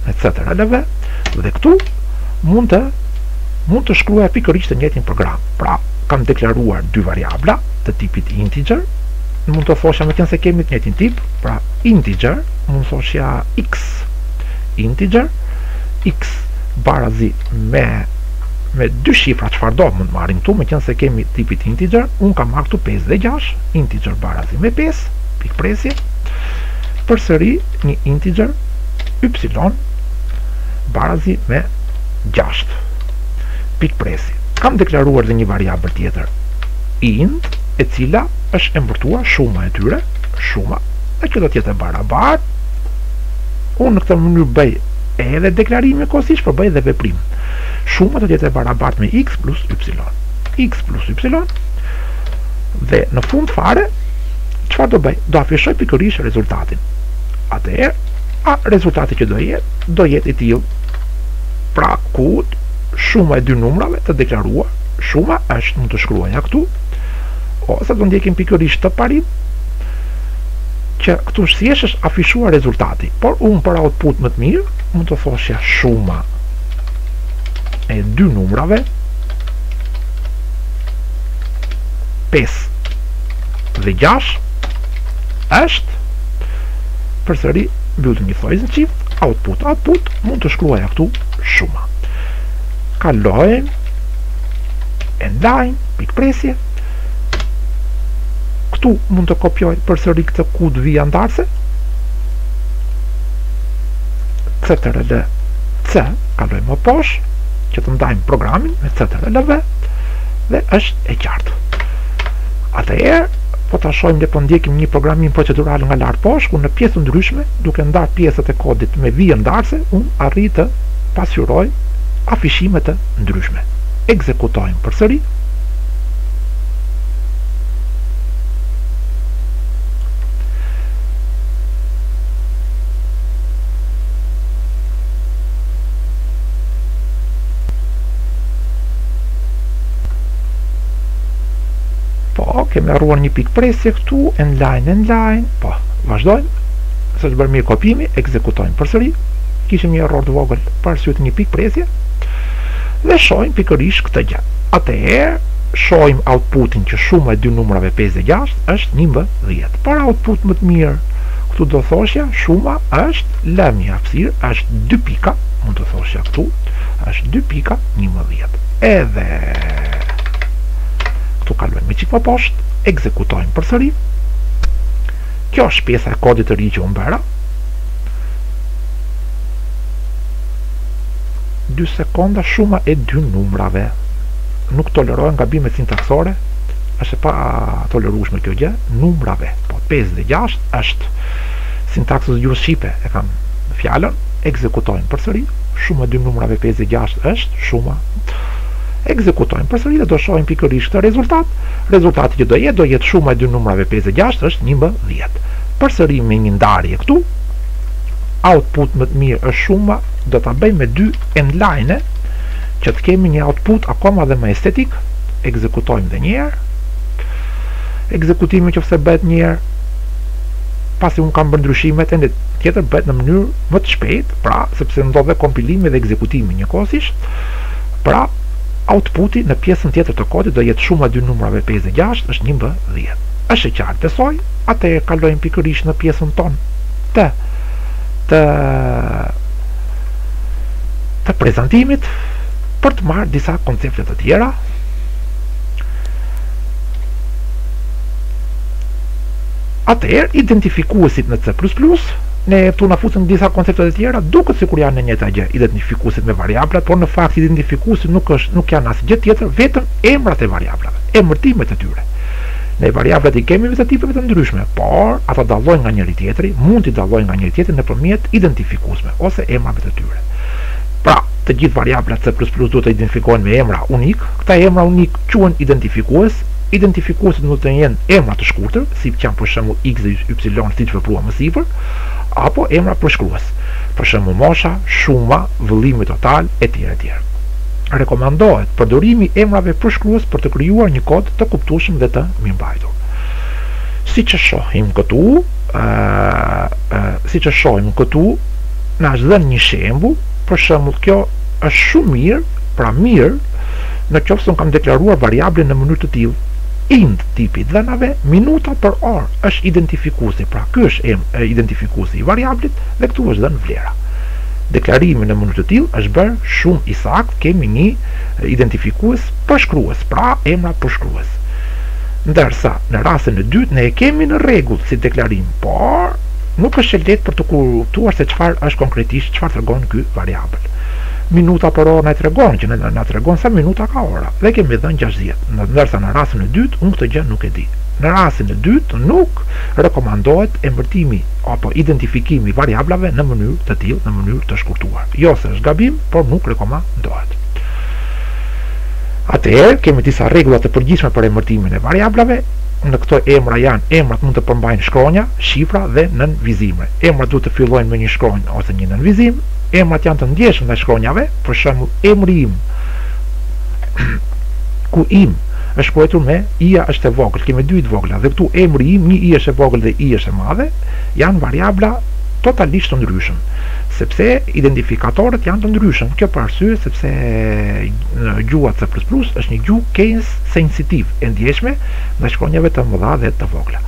me CTRL-V, dhe këtu mund të mund të shkruaja pikërisht të njëjtin program. Pra, kam deklaruar dy variabla të tipit integer, mund të thosha meqenëse kemi të njëjtin tip, pra integer, mund të thosha x integer, x barazim me me dy shifra çfarëdo mund të marrim këtu meqenëse kemi tipit integer unë kam marrë këtu 5 dhe 6 integer barazi me 5 pikëpresje përsëri një integer ypsilon barazi me 6 pikëpresje kam deklaruar dhe një variabël tjetër int e cila është emërtuar shuma e tyre shuma e kjo do të jetë e barabartë unë në këtë mënyrë bëj edhe deklarimi kohësisht por po bëj dhe veprim Shuma do të jetë e barabartë me x plus y. x plus y dhe në fund fare çfarë do bëj? Do afishoj pikërisht rezultatin. Atëherë, a rezultati që do jetë do jetë i tillë. Pra, cout shuma e dy numrave të deklaruar, shuma është mund të shkruaja këtu ose do ndjekim pikërisht të parit që këtu thjesht është afishuar rezultati, por unë për output më të mirë mund të thoshja shuma e dy numrave 5 dhe 6 është përsëri mbyll një thonjëz çift output output mund të shkruaj këtu shuma kalojmë endline pikëpresje Këtu mund të kopjoj përsëri këtë kod vija ndarëse. CTRL C, kalojmë më poshtë, që të ndajmë programin me CTRL V, dhe është e qartë. Atëherë, po ta shohim dhe po ndjekim një programim procedural nga lart poshtë, ku në pjesë të ndryshme, duke ndarë pjesët e kodit me vijë ndarëse, unë arrij të pasqyroj afishime të ndryshme. Ekzekutojmë përsëri, kemi harruar një pikëpresje këtu, endline, endline, po, vazhdojmë, s'është bërë mirë kopjimi, ekzekutojmë përsëri, kishim një error të vogël, për arsye të një pikëpresje, dhe shohim pikërisht këtë gjë. atëherë shohim outputin që shuma e dy numrave 5 dhe 6 është 11 por output më të mirë këtu do thoshja shuma është lë një hapësirë është 2 pika mund të thoshja këtu është 2 pika 11 edhe këtu kalojmë një çikë më poshtë ekzekutojmë përsëri kjo është pjesa e kodit të ri që unë bëra Dy sekonda shuma e dy numrave. Nuk tolerohen gabimet sintaksore, është e patolerueshme kjo gjë, numrave, po 5 dhe 6 është sintaksës së gjuhës shqipe, e kam fjalën, ekzekutojmë përsëri, shuma e dy numrave 5 dhe 6 është shuma ekzekutojmë përsëri dhe do shohim pikërisht këtë rezultat. Rezultati që do jetë, do jetë shuma e dy numrave 5 dhe 6 është 11. Përsëri me një ndarje këtu, output më të mirë është shuma Do ta bëjmë me dy endline që të kemi një output akoma dhe më estetik. Ekzekutojmë dhe një herë. Ekzekutimi qoftë se bëhet një herë, pasi unë kam bërë ndryshimet, herën tjetër bëhet në mënyrë më të shpejt, pra, sepse ndodh edhe kompilimi dhe ekzekutimi njëkohësisht, pra, outputi në pjesën tjetër të kodit do jetë shuma e dy numrave 5 dhe 6 është 11. Është e qartë, besoj, atëherë kalojmë pikërisht në pjesën tonë të të të prezantimit për të marrë disa koncepte të tjera atëherë identifikuesit në C++ ne këtu na futën disa koncepte të tjera duket sikur janë e njëjta gjë identifikuesit me variablat por në fakt identifikuesit nuk është nuk janë asgjë tjetër vetëm emrat e variablave emërtimet e tyre Ne variablat i kemi me të tipeve të ndryshme, por ata dallojnë nga njëri-tjetri, mund t'i dallojnë nga njëri-tjetri nëpërmjet identifikuesve ose emrave të tyre. Pra, të gjithë variablat C++ duhet të identifikohen me emra unikë, këta emra unikë quhen identifikues, identifikuesit mund të jenë emra të shkurtër, siç janë për shembull x dhe y, siç vepruam më sipër, apo emra përshkrues, për shembull mosha, shuma, vëllimi total, etj, etj. Rekomandohet përdorimi i emrave përshkrues për të krijuar një kod të kuptueshëm dhe të mirëmbajtur. Siç e shohim këtu, siç e shohim këtu, na është dhënë një shembull, për shembull kjo është shumë mirë, pra mirë, në qoftë se unë kam deklaruar variablen në mënyrë të tillë, int tipi i të dhënave, minuta për orë është identifikuesi, pra ky është em, identifikuesi i variablit dhe këtu është dhënë vlera. deklarimi në mënyrë të tillë është bërë shumë i saktë kemi një identifikues përshkrues pra emra përshkrues ndërsa në rastin e dytë ne e kemi në rregull si deklarim por nuk është e lehtë për t'u kuptuar se çfarë është konkretisht çfarë tregon ky variabël minuta për orë na tregon që na tregon sa minuta ka ora dhe kemi dhënë 60 ndërsa në rastin e dytë unë këtë gjë nuk e di në rastin e dytë nuk rekomandohet emërtimi apo identifikimi i variablave në mënyrë të tillë, në mënyrë të shkurtuar. Jo se është gabim, por nuk rekomandohet. Atëherë, kemi disa rregulla të përgjithshme për emërtimin e variablave. Në këto emra janë, emrat mund të përmbajnë shkronja, shifra dhe nënvizime. Emrat duhet të fillojnë me një shkronjë ose një nënvizim. Emrat janë të ndjeshëm ndaj shkronjave, për shembull, emri im, ku im është quajtur me i-ja është e vogël, kemi dy i të vogla dhe këtu emri im, një i është e vogël dhe i është e madhe, janë variabla totalisht të ndryshëm, sepse identifikatorët janë të ndryshëm, kjo për arsye sepse gjuha C++ është një gjuhë case sensitive e ndjeshme ndaj shkronjave të mëdha dhe të vogla.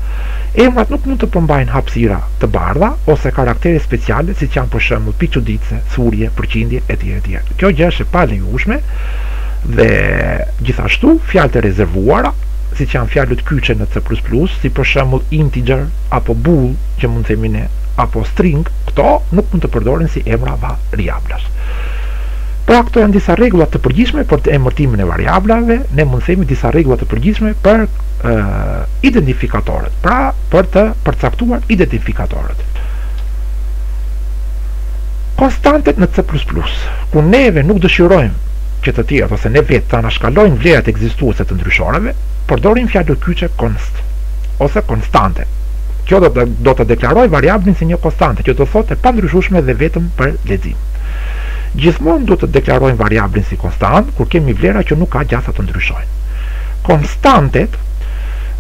Emrat nuk mund të përmbajnë hapësira të bardha ose karaktere speciale siç janë për shembull pikëçuditëse, thurje, përqindje etj etj. Kjo gjë është e palejueshme Dhe gjithashtu fjalët e rezervuara, siç janë fjalët kyçe në C++, si për shembull integer apo bool që mund themi ne, apo string, këto nuk mund të përdoren si emra variablash. Pra këto janë disa rregulla të përgjithshme për të emërtimin e variablave, ne mund themi disa rregulla të përgjithshme për e, identifikatorët, pra për të përcaktuar identifikatorët. Konstantet në C++, kur neve nuk dëshirojmë që të tjerët ose ne vetë të anashkalojmë vlerat ekzistuese të ndryshoreve, përdorim fjalën kyçe const. Ose konstante. Kjo do të do të deklarojë variablin si një konstante, që do të thotë e pandryshueshme dhe vetëm për lexim. Gjithmonë duhet të deklarojmë variablin si konstant kur kemi vlera që nuk ka gjasa të ndryshojnë. Konstantet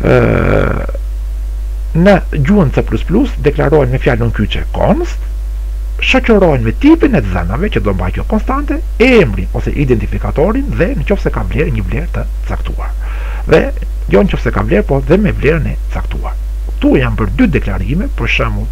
ë në gjuhën C++ deklarohen me fjalën kyçe const shoqërohen me tipin e të dhënave që do mbajë kjo konstante, emrin ose identifikatorin dhe në qoftë se ka vlerë një vlerë të caktuar. Dhe jo në qoftë se ka vlerë, po dhe me vlerën e caktuar. Këtu janë bërë dy deklarime, për shembull,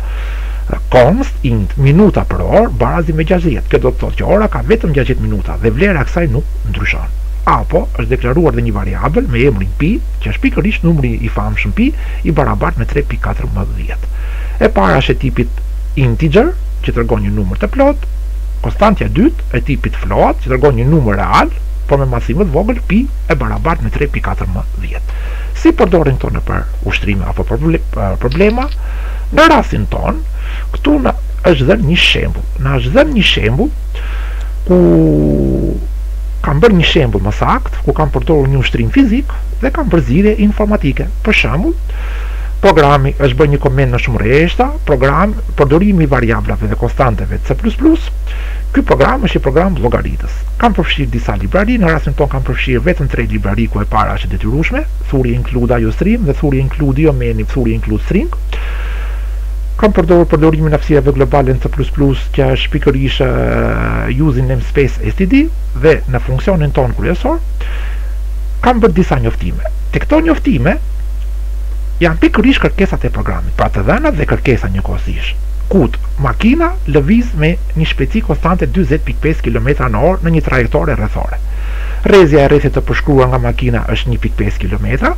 const int minuta për orë barazi me 60. Kjo do të thotë që ora ka vetëm 60 minuta dhe vlera e kësaj nuk ndryshon. Apo është deklaruar dhe një variabël me emrin pi, që është pikërisht numri i famshëm pi i barabartë me 3.14. E para është e tipit integer, që tregon një numër të plotë, konstantja e dytë e tipit float, që tregon një numër real, por me madhësi më të vogël pi e barabartë me 3.14. Si përdoren këto nëpër ushtrime apo problema? Në rastin tonë, këtu na është dhënë një shembull. Na është dhënë një shembull ku kam bërë një shembull më saktë, ku kam përdorur një ushtrim fizik dhe kam përzierje informatike. Për shembull, Programi është bërë një koment me shumë rreshta, program, përdorimi i variablave dhe konstanteve C++. Ky program është një program llogaritës. Kam përfshirë disa librari, në rastin tonë kam përfshirë vetëm tre librari ku e para është e detyrueshme, thuri include iostream dhe thuri include iomanip thuri include string. Kam përdorur përdorimin e hapësirave globale në C++, që është pikërisht uh, using namespace std dhe në funksionin tonë kryesor kam bërë disa njoftime. Tek këto njoftime janë pikërisht kërkesat e programit, pra të dhënat dhe kërkesa njëkohësisht. Kut, makina lëviz me një shpejtësi konstante dyzet pikë pesë kilometra në orë në një trajektore rrethore. Rrezja e rrethit të përshkruar nga makina është një pikë pesë kilometra.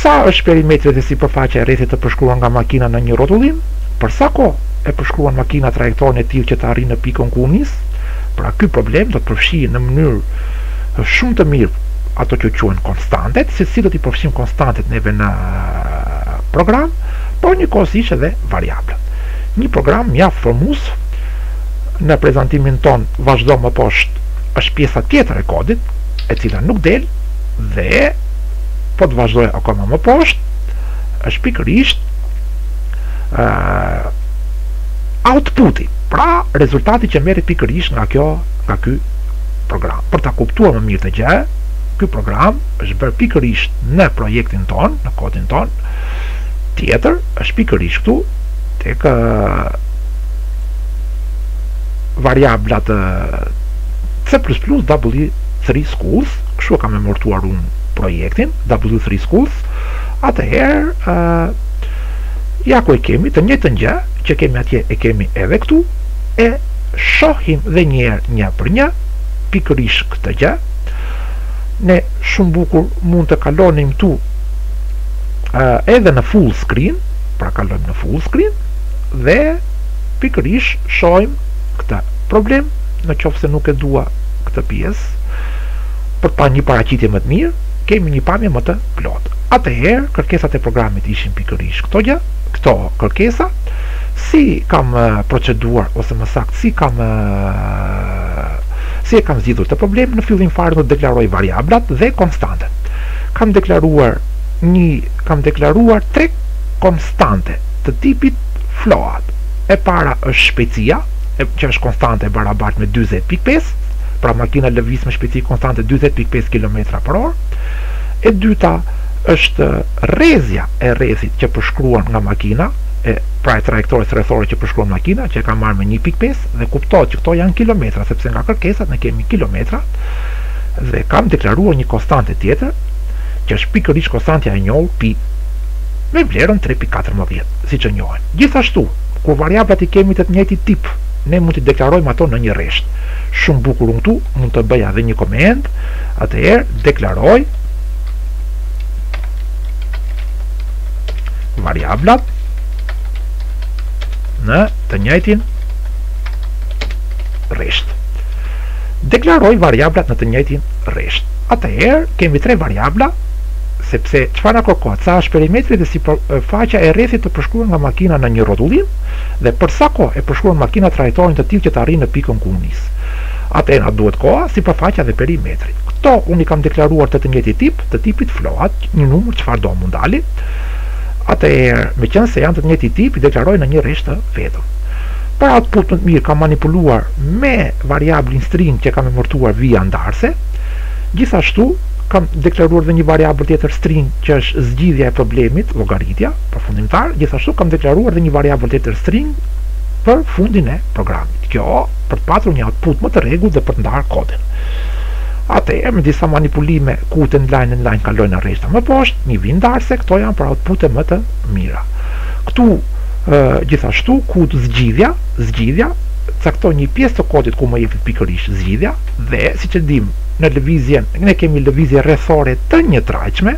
Sa është perimetri dhe sipërfaqja e rrethit të përshkruar nga makina në një rrotullim? Për sa kohë e përshkruan makina trajektoren e tillë që të arrijë në pikën ku u nis? Pra ky problem do të përfshijë në mënyrë shumë të mirë ato që quhen konstantet, se si do t'i përfshijmë konstantet neve në program, por njëkohësisht edhe variablet. Një program mjaft formues, në prezantimin tonë vazhdon më poshtë është pjesa tjetër e kodit, e cila nuk del, dhe po të vazhdoj akoma më poshtë, është pikërisht uh, outputi, pra rezultati që merret pikërisht nga kjo, nga ky program. Për ta kuptuar më mirë këtë gjë, ky program është bërë pikërisht në projektin tonë, në kodin tonë. Tjetër është pikërisht këtu tek variablat C++ W3 schools, kështu e kam emërtuar unë projektin W3 schools. Atëherë, ja ku e kemi, të njëjtën gjë që kemi atje e kemi edhe këtu e shohim dhe një herë një për një pikërisht këtë gjë ne shumë bukur mund të kalonim këtu edhe në full screen pra kalojmë në full screen dhe pikërisht shohim këtë problem në qoftë se nuk e dua këtë pjesë për të parë një paraqitje më të mirë kemi një pamje më të plotë atëherë kërkesat e programit ishin pikërisht këto gjë këto kërkesa si kam proceduar ose më saktë si kam si e kam zgjidhur këtë problem në fillim fare do të deklaroj variablat dhe konstantet kam deklaruar një kam deklaruar tre konstante të tipit float e para është shpejtësia e, që është konstante e barabartë me 40.5 pra makina lëviz me shpejtësi konstante 40.5 km për orë e dyta është rrezja e rrethit që përshkruhet nga makina e pra e trajektores rrethore që përshkruan makina që e kam marrë me 1.5 dhe kuptohet që këto janë kilometra sepse nga kërkesat ne kemi kilometrat dhe kam deklaruar një konstante tjetër që është pikërisht konstantja e njohur pi me vlerën 3.14 siç e njohim gjithashtu kur variablat i kemi të të njëjtit tip ne mund t'i deklarojmë ato në një rresht shumë bukur unë këtu mund të bëja edhe një koment atëherë deklaroj variablat në të njëjtin rresht. Deklaroj variablat në të njëjtin rresht. Atëherë kemi tre variabla sepse çfarë na kërkohet sa është perimetri dhe sipërfaqja e rrethit të përshkruar nga makina në një rrotullim dhe për sa kohë e përshkruan makina trajektoren të tillë që të arrijë në pikën ku u nis. Atëherë na duhet koha, sipërfaqja dhe perimetri. Këto unë i kam deklaruar të të njëjtit tip, të tipit float një numër çfarëdo mund dali atëherë meqenëse janë të të njëjtit tip i deklaroj në një rresht të vetëm për output më të mirë kam manipuluar me variablin string që kam emërtuar vija ndarëse gjithashtu kam deklaruar dhe një variabël tjetër string që është zgjidhja e problemit llogaritja përfundimtar gjithashtu kam deklaruar dhe një variabël tjetër string për fundin e programit kjo për të patur një output më të rregullt dhe për të ndarë kodin Atëherë me disa manipulime ku endline endline kaloj në rreshta më poshtë, një vijë ndarëse, këto janë për outpute më të mira. Këtu gjithashtu te zgjidhja, zgjidhja caktoj një pjesë të kodit ku më jepet pikërisht zgjidhja dhe siç e dimë në lëvizjen ne kemi lëvizje rrethore të njëtrajtshme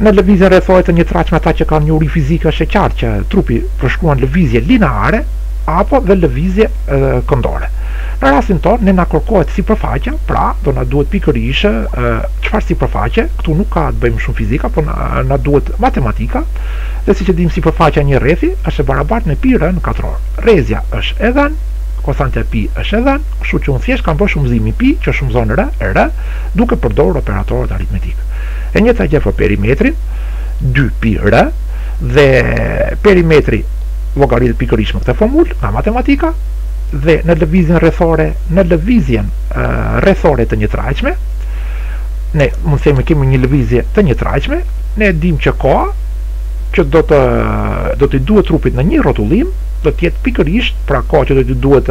në lëvizjen rrethore të njëtrajtshme ata që kanë njohuri fizike është e qartë që trupi përshkruan lëvizje lineare apo dhe lëvizje këndore. Në rastin tonë, ne na kërkohet sipërfaqja, pra do na duhet pikërisht çfarë sipërfaqe, këtu nuk ka të bëjmë shumë fizika, por na duhet matematika, dhe siç e dimë sipërfaqja e një rrethi është e barabartë me pi r në katror. Rrezja është e dhënë, konstantja pi është e dhënë, kështu që unë thjesht kam bërë shumëzimin pi që shumëzon r r duke përdorur operatorët aritmetikë. E njëjta gjë për perimetrin, 2 pi r dhe perimetri llogaritet pikërisht me këtë formulë nga matematika, dhe në lëvizjen rrethore, në lëvizjen rrethore të njëtrajtshme, ne mund të themi kemi një lëvizje të njëtrajtshme, ne e dimë që koha që do të do t'i duhet trupit në një rrotullim, do të jetë pikërisht pra koha që do t'i duhet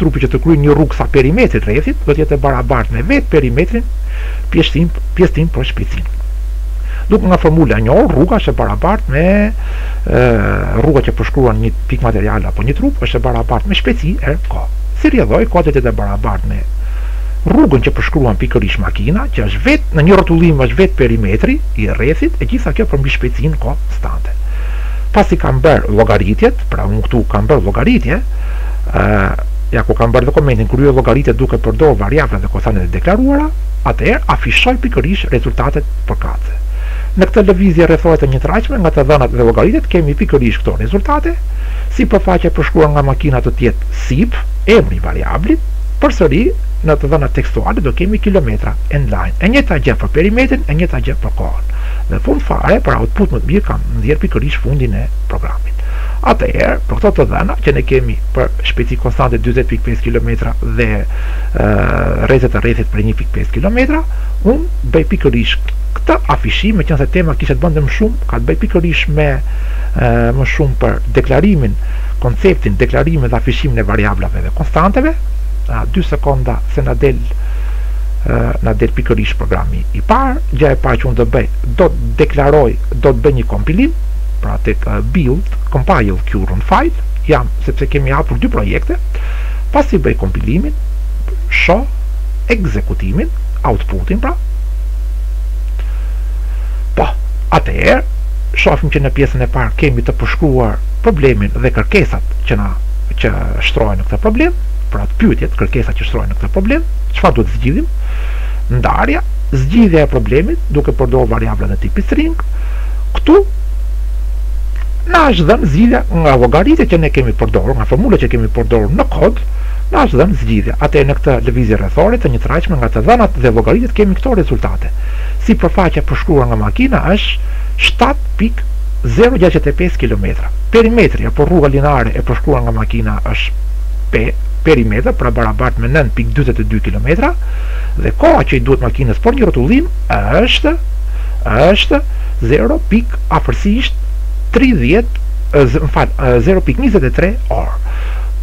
trupit që të kryejë një rrugë sa perimetri i rrethit, do të jetë e barabartë me vetë perimetrin pjesëtim pjesëtim për shpejtësinë. Duke nga formula e njohur, rruga është e barabartë me rruga që përshkruan një pikë materiale apo një trup është e barabartë me shpejtësi herë koha. Si rrjedhojë, koha do të jetë e barabartë me rrugën që përshkruan pikërisht makina, që është vetë në një rrotullim është vetë perimetri i rrethit e gjitha kjo përmbi shpejtësinë konstante. Pasi kam bërë llogaritjet, pra unë këtu kam bërë llogaritje, ja ku kam bërë dhe komentin, kryej llogaritjet duke përdor variablat dhe konstantet e deklaruara, atëherë afishoj pikërisht rezultatet përkatëse. Në këtë lëvizje rrethore të njëtrajtshme nga të dhënat dhe llogaritjet kemi pikërisht këto rezultate, sipërfaqja e përshkruar nga makina do të jetë sip, emri i variablit, përsëri në të dhënat tekstuale do kemi kilometra, endline, e njëjta gjë për perimetrin, e njëjta gjë për kohën. Në fund fare, për output më të mirë kam nxjerrë pikërisht fundin e programit. Atëherë, për këto të dhëna që ne kemi për shpejtësi konstante 40.5 kilometra dhe rreze të rrethit prej 1.5 kilometra, unë bëj pikërisht Këtë afishim, meqenëse tema kishte të bënte më shumë, ka të bëjë pikërisht me më shumë për deklarimin, konceptin, deklarimin dhe afishimin e variablave dhe konstanteve. Na dy sekonda se na del na del pikërisht programi i parë. Gjëja e parë që unë do bëj, do të deklaroj, do të bëj një kompilim, pra tek build, compile, current file, jam sepse kemi hapur dy projekte. Pasi bëj kompilimin, shoh ekzekutimin, outputin pra po atëherë shofim që në pjesën e parë kemi të përshkruar problemin dhe kërkesat që na që shtrohen në këtë problem, pra atë pyetjet, kërkesat që shtrohen në këtë problem, çfarë duhet zgjidhim? Ndarja, zgjidhja e problemit duke përdorur variablat e tipit string. Këtu na është dhënë zgjidhja nga llogaritja që ne kemi përdorur, nga formula që kemi përdorur në kod, Na është dhënë zgjidhja, atëherë në këtë lëvizje rrethore të njëtrajtshme nga të dhënat dhe llogaritjet kemi këto rezultate. Sipërfaqja e përshkruar nga makina është shtatë pikë zero gjashtëdhjetë e pesë kilometra. Perimetri apo rruga lineare e përshkruar nga makina është pe, perimetër, pra barabartë me nëntë pikë dyzet e dy kilometra dhe koha që i duhet makinës për një rrotullim është është zero pikë afërsisht tridhjetë, më fal, zero pikë njëzet e tre orë.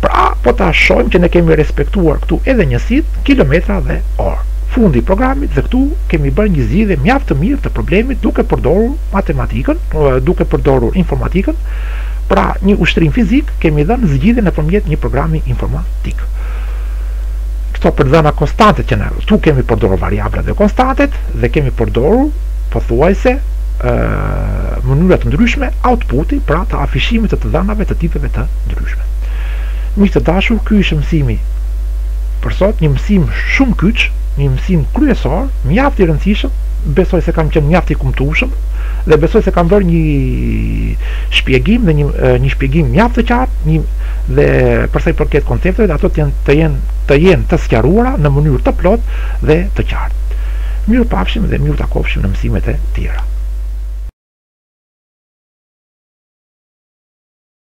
Pra, po ta shohim që ne kemi respektuar këtu edhe njësitë, kilometra dhe orë. Fundi i programit dhe këtu kemi bërë një zgjidhje mjaft të mirë të problemit duke përdorur matematikën, duke përdorur informatikën, pra një ushtrim fizik kemi dhënë zgjidhje nëpërmjet një programi informatik. Këto për dhëna konstante që ne këtu kemi përdorur variabla dhe konstantet dhe kemi përdorur pothuajse mënyra të ndryshme outputi pra të afishimit të të dhënave të tipeve të ndryshme. Miq të dashur, ky ishte mësimi për sot, një mësim shumë kyç, një mësim kryesor, mjaft i rëndësishëm, besoj se kam qenë mjaft i kumtushëm dhe besoj se kam bërë një shpjegim dhe një një shpjegim mjaft të qartë, një dhe për sa i përket koncepteve, ato të jenë të jenë të jenë të sqaruara në mënyrë të plotë dhe të qartë. Mirupafshim dhe mirutakofshim në mësimet e tjera.